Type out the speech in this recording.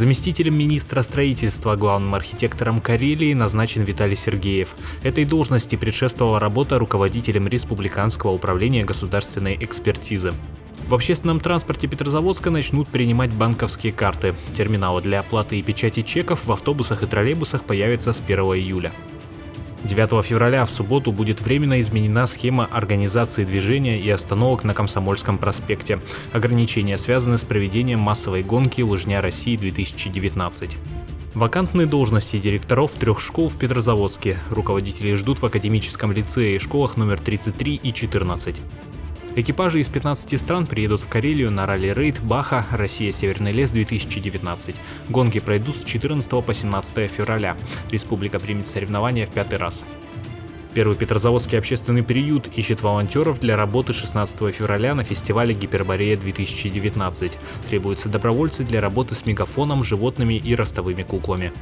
Заместителем министра строительства, главным архитектором Карелии назначен Виталий Сергеев. Этой должности предшествовала работа руководителем Республиканского управления государственной экспертизы. В общественном транспорте Петрозаводска начнут принимать банковские карты. Терминалы для оплаты и печати чеков в автобусах и троллейбусах появятся с 1 июля. 9 февраля в субботу будет временно изменена схема организации движения и остановок на Комсомольском проспекте. Ограничения связаны с проведением массовой гонки «Лыжня России-2019». Вакантные должности директоров трех школ в Петрозаводске. Руководителей ждут в академическом лицее и школах номер 33 и 14. Экипажи из 15 стран приедут в Карелию на ралли-рейд Баха «Россия-Северный лес-2019». Гонки пройдут с 14 по 17 февраля. Республика примет соревнования в пятый раз. Первый Петрозаводский общественный приют ищет волонтеров для работы 16 февраля на фестивале «Гиперборея-2019». Требуются добровольцы для работы с мегафоном, животными и ростовыми куклами.